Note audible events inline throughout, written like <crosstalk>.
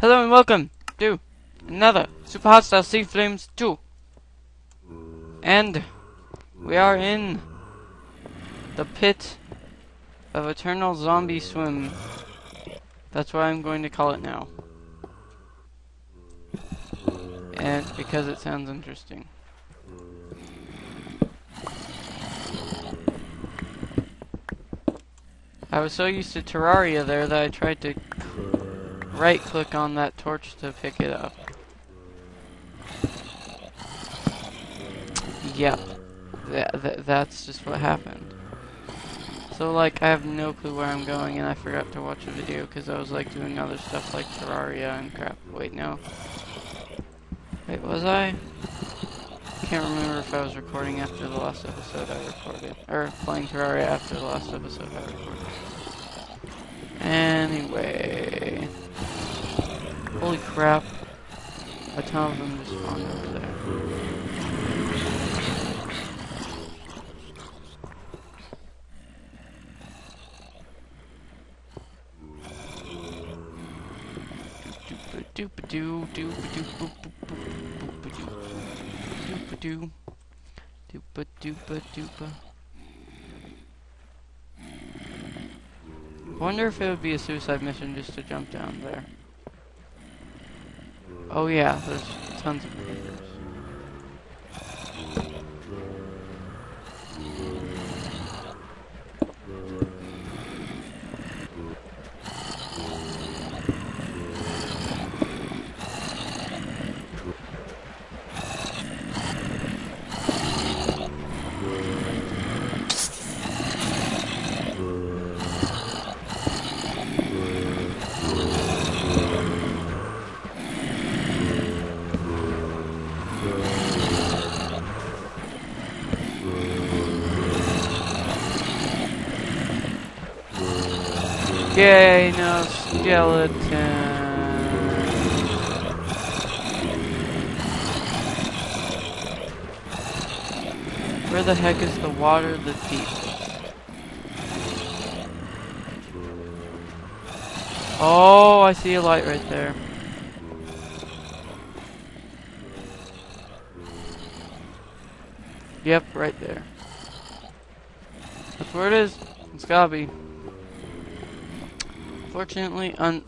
Hello and welcome to another Super Hostile Sea Flames 2. And we are in the pit of Eternal Zombie Swim. That's what I'm going to call it now. And because it sounds interesting. I was so used to Terraria there that I tried to right click on that torch to pick it up. Yep. Th th that's just what happened. So like I have no clue where I'm going and I forgot to watch a video because I was like doing other stuff like Terraria and crap. Wait, no. Wait, was I? Can't remember if I was recording after the last episode I recorded. Or playing Terraria after the last episode I recorded. Anyway. Holy crap. A ton of them just spawned over there. Doop-a-doo, doop-a-doo. Doop-a-doo. Doop-a-doopa-doopa. Wonder if it would be a suicide mission just to jump down there. Oh yeah, there's tons of Yay, no skeleton. Where the heck is the water the deepest? Oh, I see a light right there. Yep, right there. That's where it is. It's gotta be. Unfortunately, un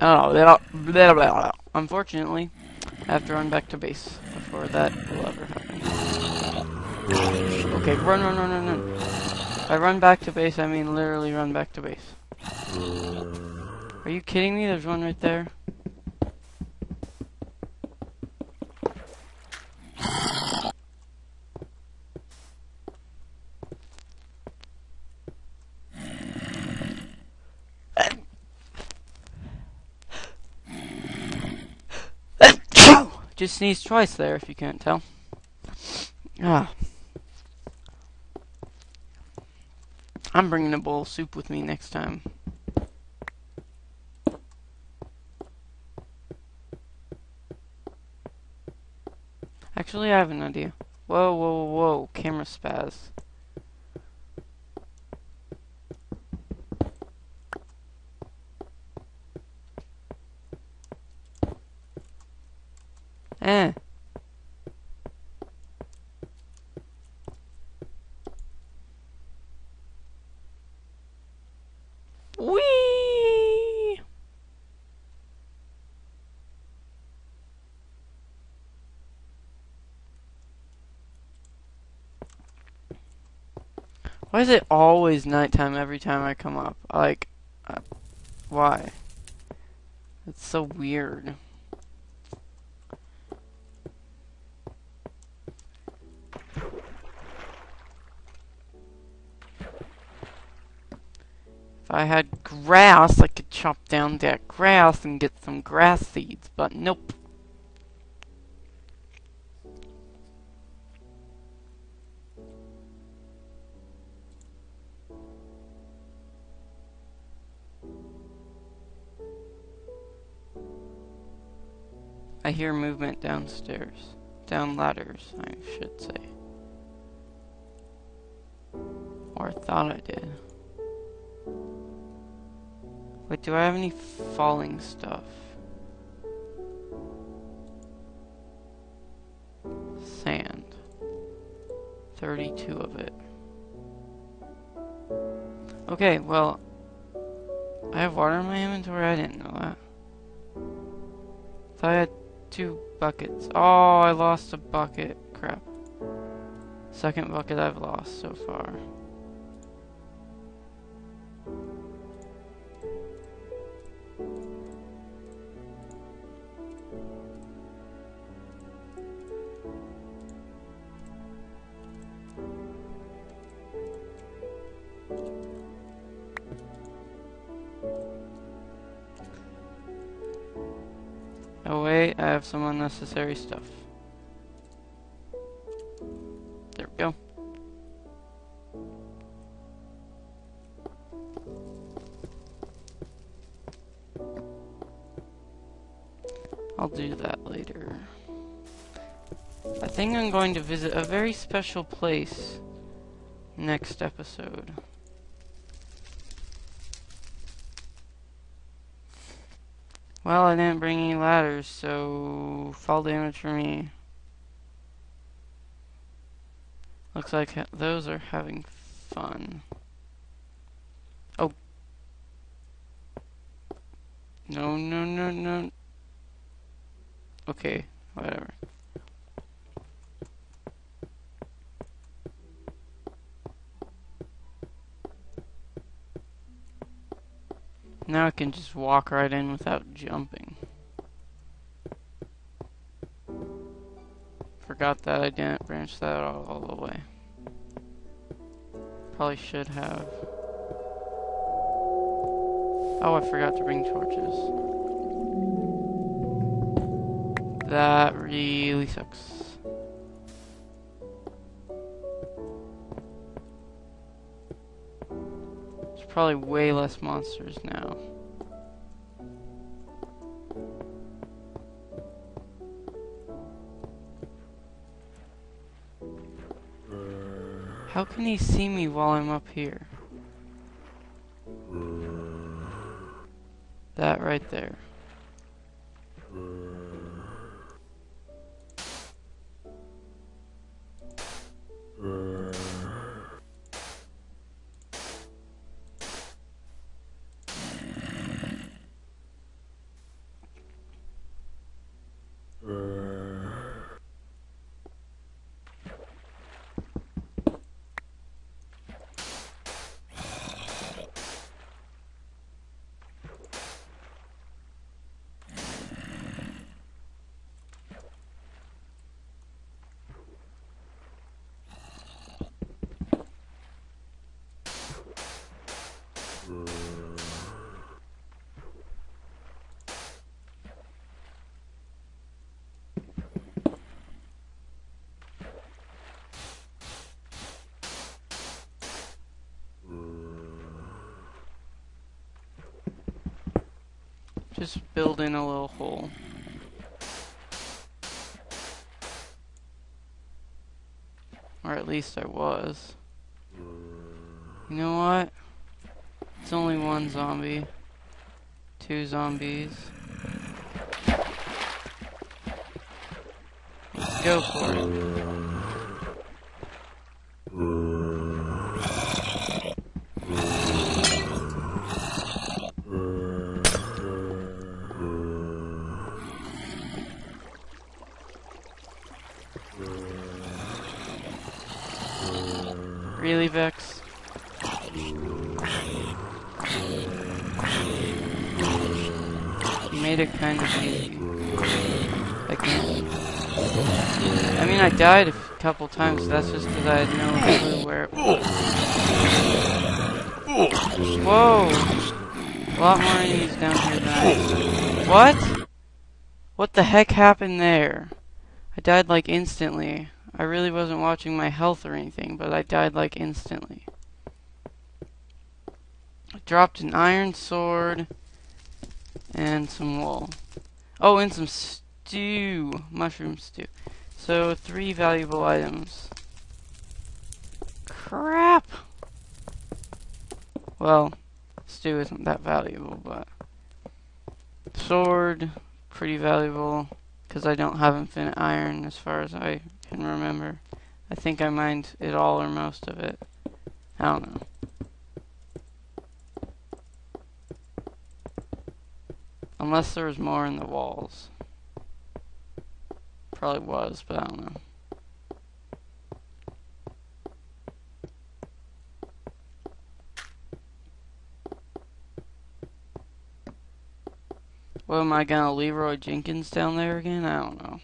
oh, blah, blah, blah, unfortunately, I have to run back to base before that will ever happen. Okay, run, run, run, run, run. If I run back to base, I mean literally run back to base. Are you kidding me? There's one right there. Just sneezed twice there, if you can't tell. Ah. I'm bringing a bowl of soup with me next time. Actually, I have an idea. Whoa, whoa, whoa, camera spaz. Why is it always nighttime every time I come up? Like, uh, why? It's so weird. If I had grass, I could chop down that grass and get some grass seeds, but nope. I hear movement downstairs. Down ladders, I should say. Or thought I did. Wait, do I have any falling stuff? Sand. 32 of it. Okay, well, I have water in my inventory? I didn't know that. Thought I had two buckets. Oh, I lost a bucket. Crap. Second bucket I've lost so far. Some unnecessary stuff. There we go. I'll do that later. I think I'm going to visit a very special place next episode. Well, I didn't bring any ladders, so fall damage for me. Looks like those are having fun. Oh. No, no, no, no. Okay, whatever. Now I can just walk right in without jumping. Forgot that I didn't branch that all, all the way. Probably should have. Oh, I forgot to bring torches. That really sucks. There's probably way less monsters now. How can he see me while I'm up here? That right there. Just build in a little hole. Or at least I was. You know what? It's only one zombie. Two zombies. Let's go for it. I mean, I died a couple times. That's just because I had no clue where. It Whoa! A lot more enemies down here than I. What? What the heck happened there? I died like instantly. I really wasn't watching my health or anything, but I died like instantly. I dropped an iron sword and some wool. Oh, and some stew, mushroom stew. So, three valuable items. Crap! Well, stew isn't that valuable, but... Sword, pretty valuable, because I don't have infinite iron as far as I can remember. I think I mined it all or most of it. I don't know. Unless there was more in the walls. Probably was, but I don't know. What am I gonna Leroy Jenkins down there again? I don't know.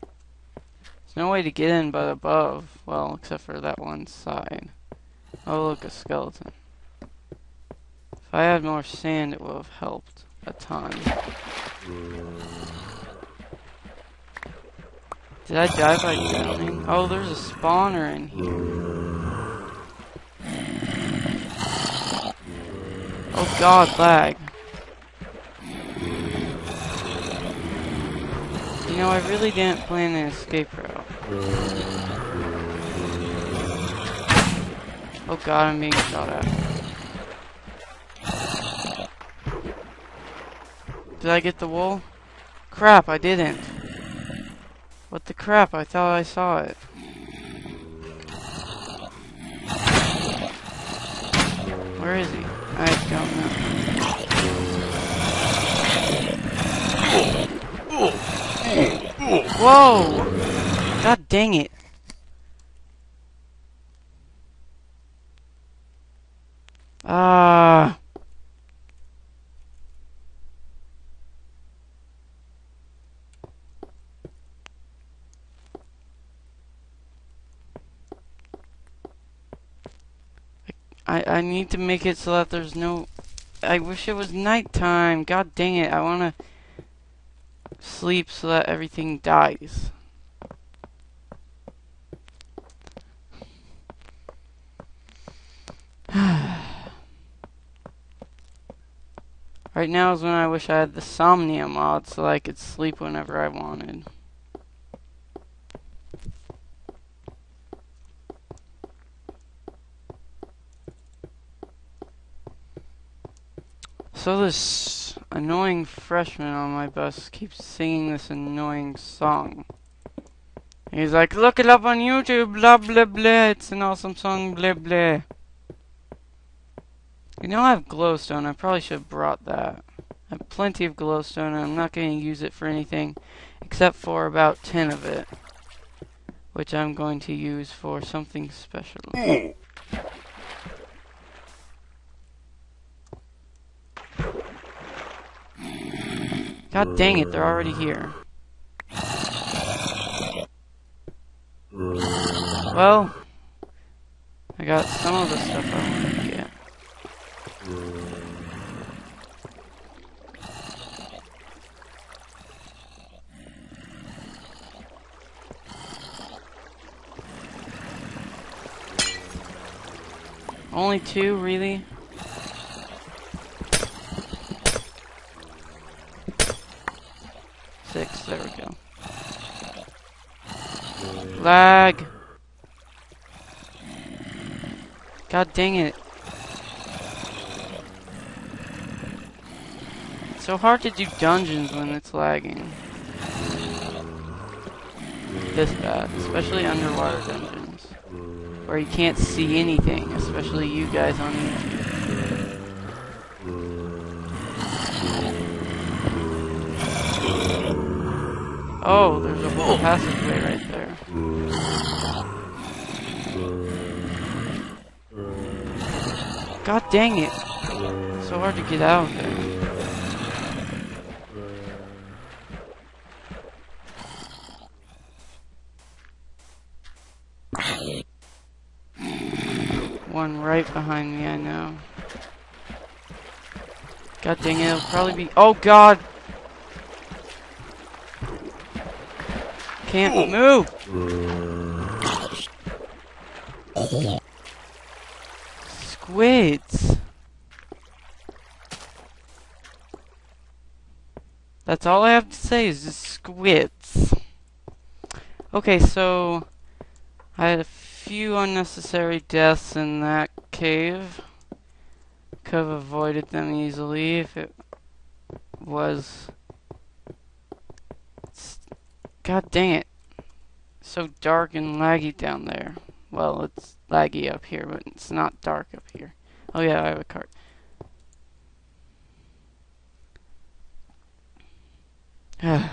There's no way to get in but above. Well, except for that one side. Oh, look, a skeleton. If I had more sand, it would have helped a ton. Did I die by drowning? Oh, there's a spawner in here. Oh god, lag. You know, I really didn't plan an escape route. Oh god, I'm being shot at. Did I get the wool? Crap, I didn't. What the crap? I thought I saw it. Where is he? I don't know. Whoa! God dang it. Ah. I, I need to make it so that there's no... I wish it was nighttime. God dang it. I want to sleep so that everything dies. <sighs> <sighs> right now is when I wish I had the Somnia mod so I could sleep whenever I wanted. So this annoying freshman on my bus keeps singing this annoying song. He's like, look it up on YouTube, blah blah blah, it's an awesome song, blah blah. You know I have glowstone, I probably should have brought that. I have plenty of glowstone and I'm not going to use it for anything except for about 10 of it. Which I'm going to use for something special. God dang it, they're already here. Well, I got some of the stuff I wanted. <sighs> Only two, really? Six, there we go. Lag! God dang it. So hard to do dungeons when it's lagging. This bad, especially underwater dungeons. Where you can't see anything, especially you guys on YouTube. Oh, there's a whole passageway right there. God dang it. So hard to get out of there. One right behind me, I know. God dang it, it'll probably be- Oh god! Can't oh. move! Squids! That's all I have to say is just squids. Okay, so I had a few unnecessary deaths in that cave. Could have avoided them easily if it was God dang it. So dark and laggy down there. Well, it's laggy up here, but it's not dark up here. Oh yeah, I have a cart. <sighs>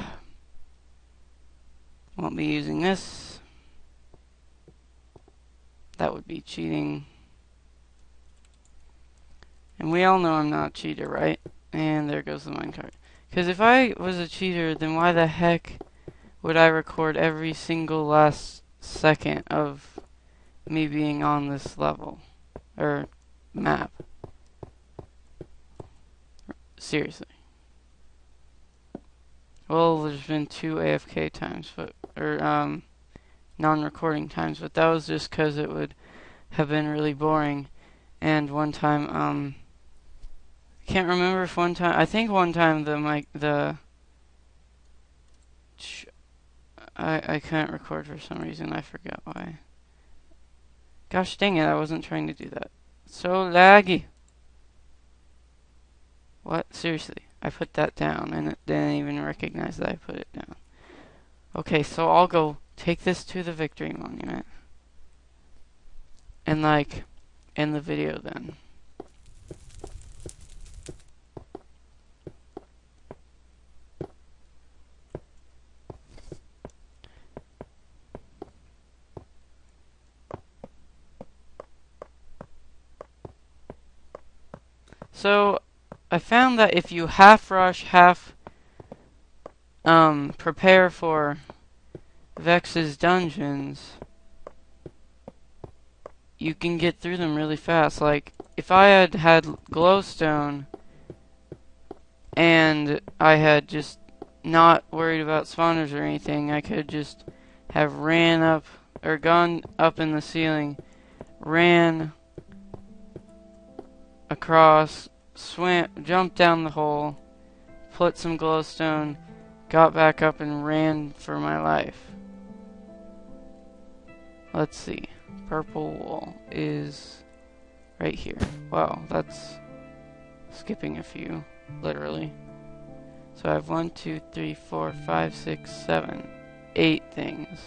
Won't be using this. That would be cheating. And we all know I'm not a cheater, right? And there goes the minecart. Because if I was a cheater, then why the heck would I record every single last second of me being on this level? Or map? Seriously. Well, there's been two AFK times, but or um, non-recording times, but that was just because it would have been really boring. And one time, um, can't remember if one time. I think one time the mic the. I I couldn't record for some reason. I forgot why. Gosh dang it! I wasn't trying to do that. So laggy. What? Seriously. I put that down and it didn't even recognize that I put it down. Okay, so I'll go take this to the victory monument. And like, end the video then. So, I found that if you half rush, half um, prepare for Vechs's dungeons, you can get through them really fast. Like, if I had had glowstone and I had just not worried about spawners or anything, I could just have ran up or gone up in the ceiling, ran across, swam, jumped down the hole, put some glowstone, got back up and ran for my life. Let's see. Purple wool is right here. Wow, that's skipping a few, literally. So I have one, two, three, four, five, six, seven, eight things.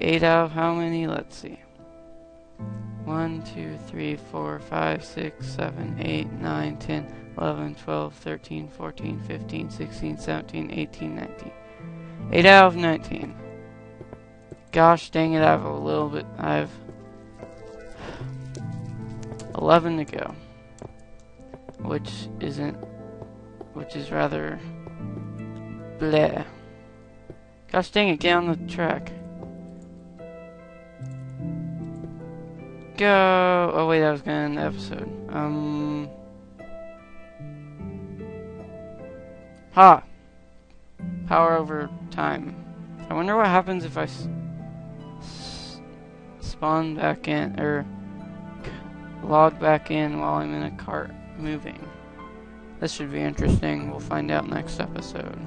Eight out of how many? Let's see. 1, 2, 3, 4, 5, 6, 7, 8, 9, 10, 11, 12, 13, 14, 15, 16, 17, 18, 19. 8 out of 19. Gosh dang it, I have a little bit, I have 11 to go. Which isn't, which is rather bleh. Gosh dang it, get on the track. Go. Oh wait, that was gonna end the episode. Um. Ha. Power over time. I wonder what happens if I spawn back in or log back in while I'm in a cart moving. This should be interesting. We'll find out next episode.